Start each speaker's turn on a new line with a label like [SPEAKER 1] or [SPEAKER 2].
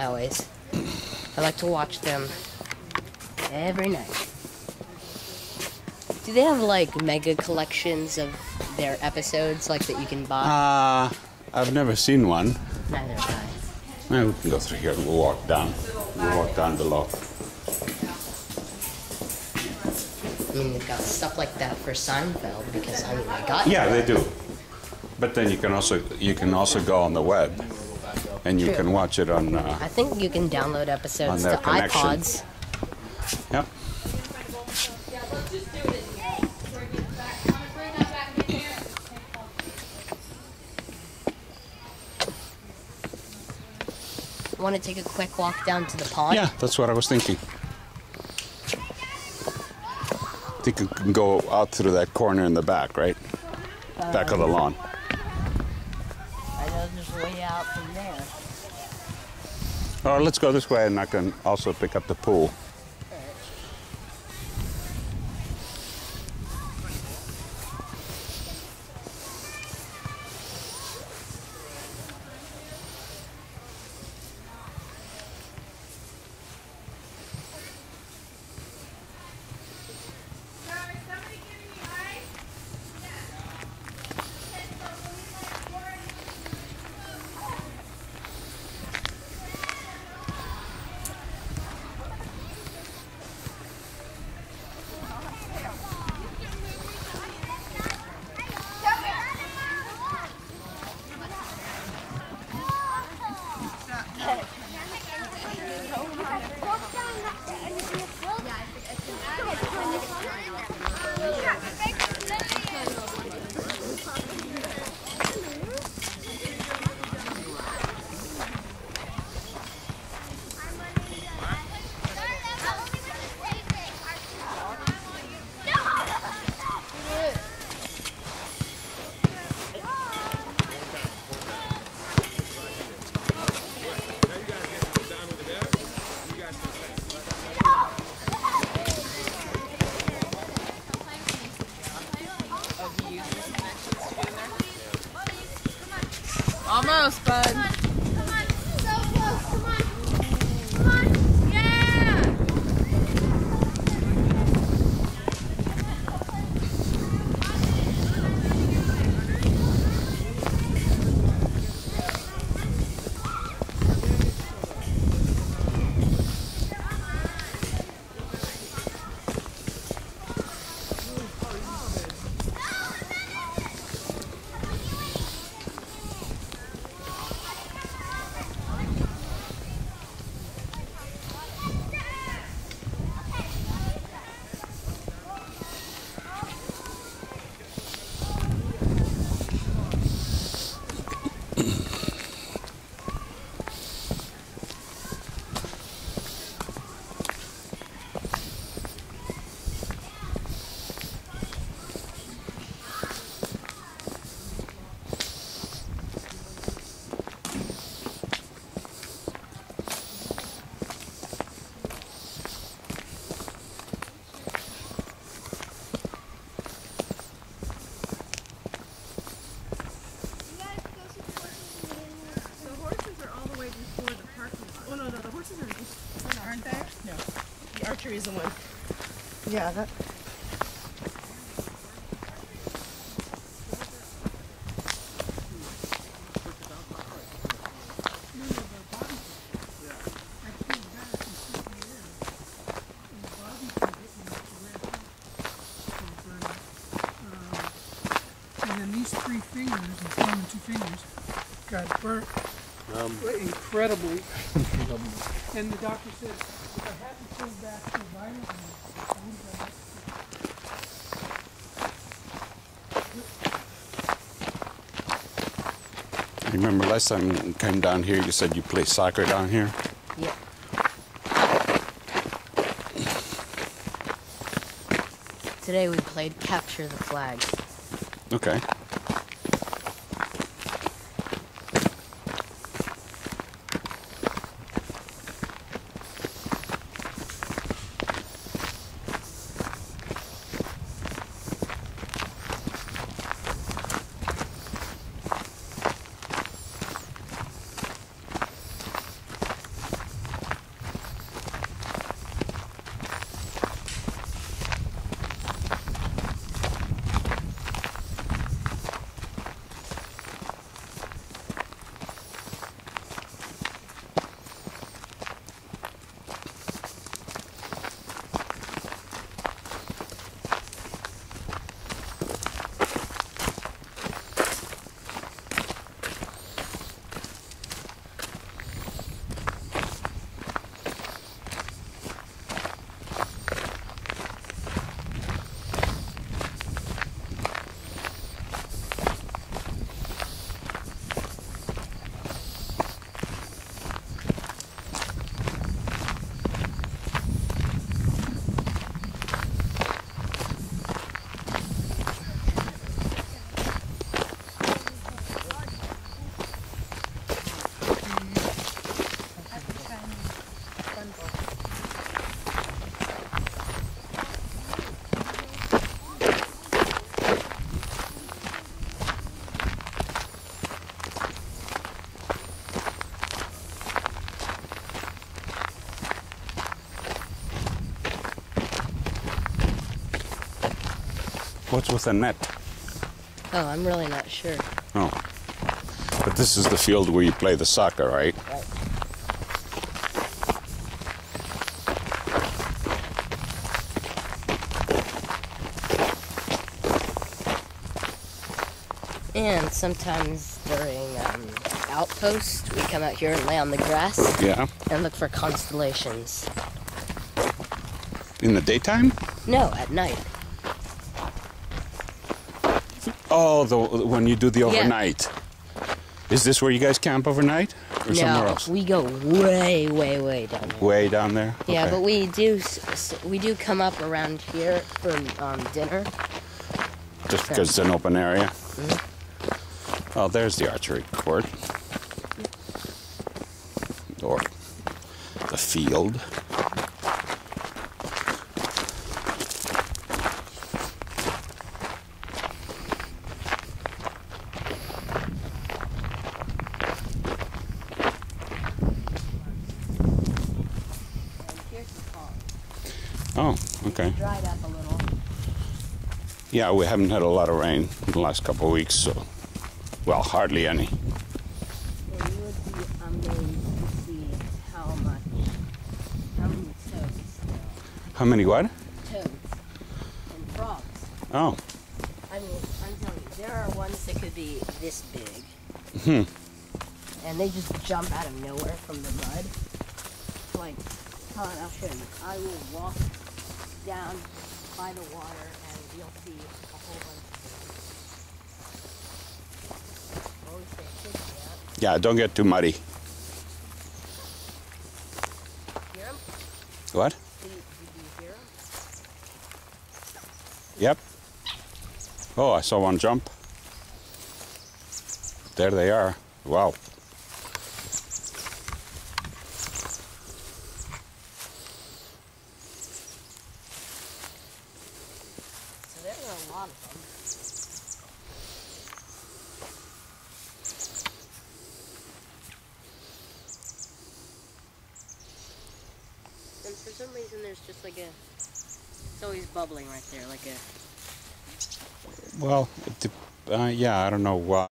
[SPEAKER 1] I always. I like to watch them every night. Do they have like mega collections of their episodes, like that you can buy?
[SPEAKER 2] Uh, I've never seen one.
[SPEAKER 1] Neither have I.
[SPEAKER 2] Now we can go through here and we'll walk down. We'll walk down below.
[SPEAKER 1] I mean, they've got stuff like that for Seinfeld because I mean, I got
[SPEAKER 2] Yeah, they do. But then you can also you can also go on the web, and you
[SPEAKER 1] True.
[SPEAKER 2] can watch it on. Uh,
[SPEAKER 1] I think you can download episodes
[SPEAKER 2] On
[SPEAKER 1] to
[SPEAKER 2] connection.
[SPEAKER 1] iPods.
[SPEAKER 2] Yep.
[SPEAKER 1] Want to take a quick walk down to the pond?
[SPEAKER 2] Yeah, that's what I was thinking. I think you can go out through that corner in the back, right? back of the lawn.
[SPEAKER 1] Way out from there.
[SPEAKER 2] Oh, let's go this way, and I can also pick up the pool.
[SPEAKER 3] The is the one. Yeah, that.
[SPEAKER 4] And then these three fingers, and two fingers, got burnt um. incredibly. and the doctor said, if I hadn't pulled back so violently, I would have
[SPEAKER 2] Remember last time you came down here, you said you play soccer down here?
[SPEAKER 1] Yep. Today we played Capture the Flag.
[SPEAKER 2] Okay. What's with the net?
[SPEAKER 1] Oh, I'm really not sure.
[SPEAKER 2] Oh. But this is the field where you play the soccer, right?
[SPEAKER 1] Right. And sometimes during um, outpost, we come out here and lay on the grass
[SPEAKER 2] Yeah.
[SPEAKER 1] and look for constellations.
[SPEAKER 2] In the daytime?
[SPEAKER 1] No, at night.
[SPEAKER 2] Oh, the when you do the overnight. Is this where you guys camp overnight, or somewhere
[SPEAKER 1] no,
[SPEAKER 2] else?
[SPEAKER 1] we go way, way, way down there.
[SPEAKER 2] Way down there.
[SPEAKER 1] Yeah,
[SPEAKER 2] Okay.
[SPEAKER 1] but we do we do come up around here for um, dinner.
[SPEAKER 2] just because it's an open area.
[SPEAKER 1] Mm-hmm.
[SPEAKER 2] Oh, there's the archery court, or the field.
[SPEAKER 1] Here's the pond.
[SPEAKER 2] Oh, okay.
[SPEAKER 1] Dried up a little.
[SPEAKER 2] Yeah, we haven't had a lot of rain in the last couple of weeks, so well, hardly any.
[SPEAKER 1] Would be amazed to see how much, how many toads there
[SPEAKER 2] How many what?
[SPEAKER 1] Toads and frogs.
[SPEAKER 2] Oh,
[SPEAKER 1] I mean, I'm telling you, there are ones that could be this big.
[SPEAKER 2] Hmm.
[SPEAKER 1] And they just jump out of nowhere from the mud. Like, hold on, I'll show you. I will walk down by the water and you'll see a whole bunch of them. Always say kids do
[SPEAKER 2] yeah. Don't get too muddy.
[SPEAKER 1] that. Hear 'em?
[SPEAKER 2] What?
[SPEAKER 1] Did did you hear 'em?
[SPEAKER 2] Yep. Oh, I saw one jump. There they are. Wow.
[SPEAKER 1] So there are a lot of them. And for some reason, there's just like a. It's always bubbling right there, like a.
[SPEAKER 2] Well, uh, yeah, I don't know why.